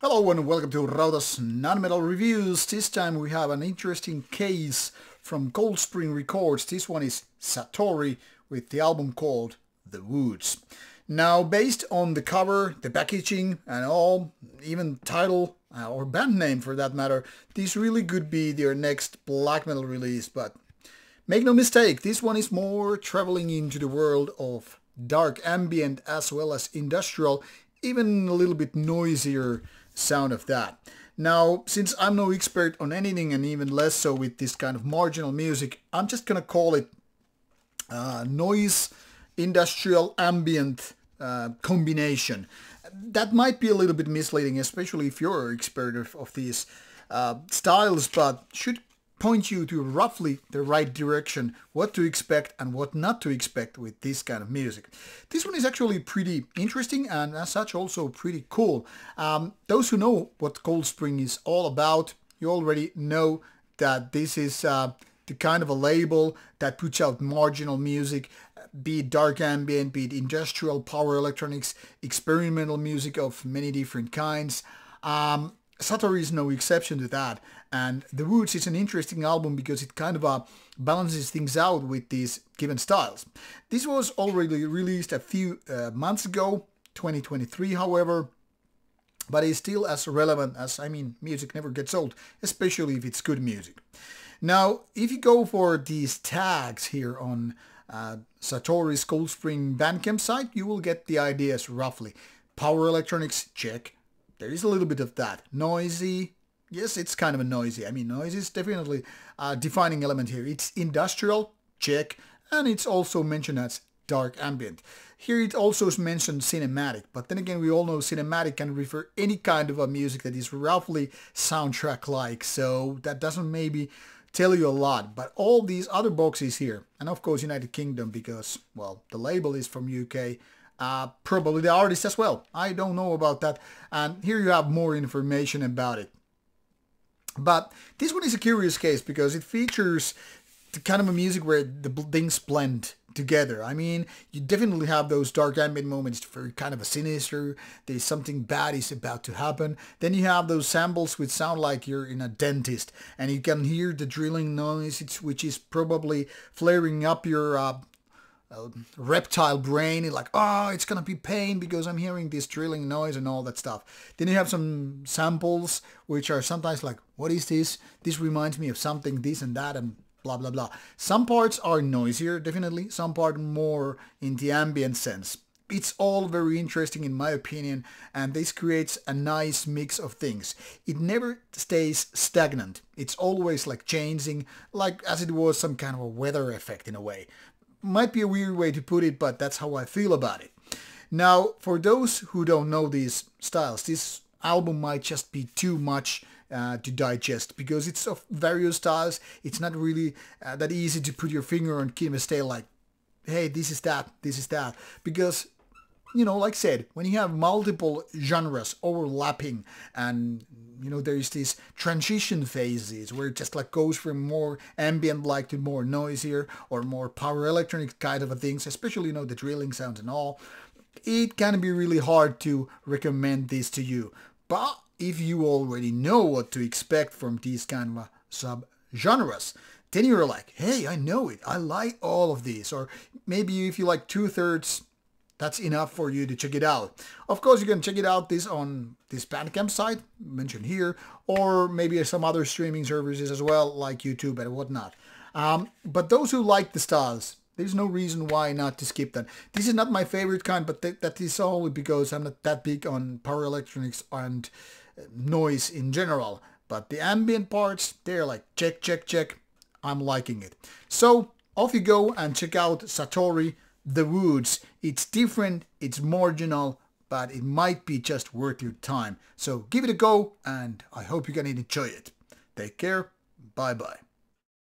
Hello and welcome to Rautas Non-Metal Reviews. This time we have an interesting case from Cold Spring Records. This one is Satori with the album called The Woods. Now based on the cover, the packaging and all, even title uh, or band name for that matter, this really could be their next black metal release but make no mistake, this one is more traveling into the world of dark ambient as well as industrial, even a little bit noisier sound of that. Now, since I'm no expert on anything and even less so with this kind of marginal music, I'm just gonna call it uh, noise industrial ambient uh, combination. That might be a little bit misleading, especially if you're an expert of, of these uh, styles, but should point you to roughly the right direction, what to expect and what not to expect with this kind of music. This one is actually pretty interesting and as such also pretty cool. Um, those who know what Cold Spring is all about, you already know that this is uh, the kind of a label that puts out marginal music, be it dark ambient, be it industrial power electronics, experimental music of many different kinds. Um, Satori is no exception to that. And The Woods is an interesting album because it kind of uh, balances things out with these given styles. This was already released a few uh, months ago, 2023 however, but is still as relevant as, I mean, music never gets old, especially if it's good music. Now, if you go for these tags here on uh, Satori's Cold Spring Bandcamp site, you will get the ideas roughly. Power electronics, check. There is a little bit of that. Noisy, yes, it's kind of a noisy. I mean, noise is definitely a defining element here. It's industrial, check, and it's also mentioned as dark ambient. Here it also is mentioned cinematic, but then again we all know cinematic can refer any kind of a music that is roughly soundtrack-like, so that doesn't maybe tell you a lot. But all these other boxes here, and of course United Kingdom because, well, the label is from UK, uh, probably the artist as well. I don't know about that. And here you have more information about it. But this one is a curious case because it features the kind of a music where the things blend together. I mean, you definitely have those dark ambient moments for kind of a sinister, there's something bad is about to happen. Then you have those samples which sound like you're in a dentist and you can hear the drilling noise, which is probably flaring up your uh, reptile brain like oh it's gonna be pain because i'm hearing this drilling noise and all that stuff. Then you have some samples which are sometimes like what is this? This reminds me of something this and that and blah blah blah. Some parts are noisier definitely. Some part more in the ambient sense. It's all very interesting in my opinion and this creates a nice mix of things. It never stays stagnant. It's always like changing like as it was some kind of a weather effect in a way might be a weird way to put it, but that's how I feel about it. Now, for those who don't know these styles, this album might just be too much uh, to digest because it's of various styles. It's not really uh, that easy to put your finger on Kid stay like, hey, this is that, this is that. Because you know, like I said, when you have multiple genres overlapping and, you know, there's these transition phases where it just like goes from more ambient like to more noisier or more power electronic kind of a things, especially, you know, the drilling sounds and all, it can be really hard to recommend this to you. But if you already know what to expect from these kind of sub-genres, then you're like, hey, I know it. I like all of these. Or maybe if you like two-thirds that's enough for you to check it out. Of course, you can check it out this on this Bandcamp site mentioned here, or maybe some other streaming services as well, like YouTube and whatnot. Um, but those who like the styles, there's no reason why not to skip that. This is not my favorite kind, but th that is only because I'm not that big on power electronics and uh, noise in general. But the ambient parts, they're like check, check, check. I'm liking it. So off you go and check out Satori the woods. It's different, it's marginal, but it might be just worth your time. So give it a go and I hope you can enjoy it. Take care. Bye bye.